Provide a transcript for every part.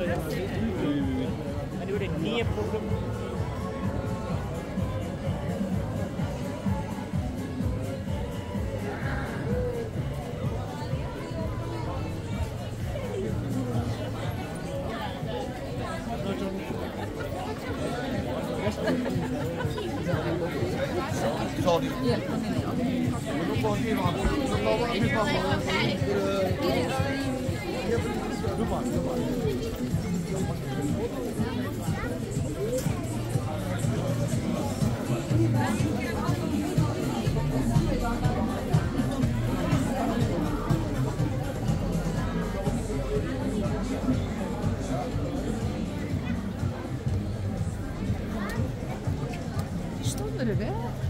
Münster ja mal sehen. Man würde Yeah. Что, ребят?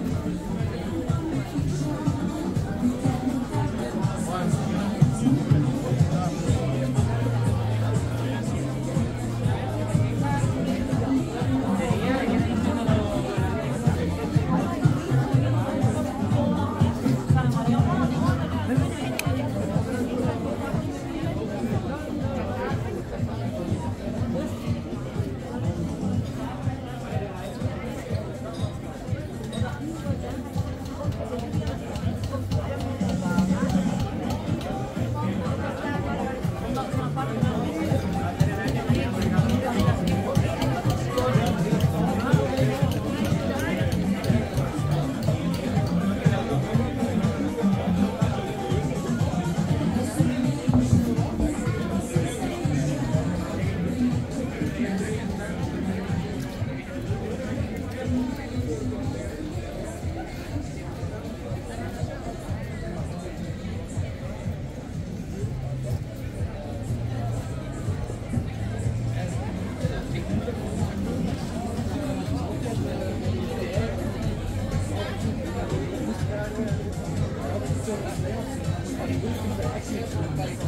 Thank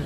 you.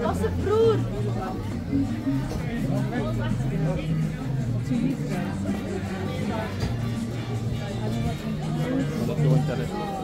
Dat is broer. Wat doen we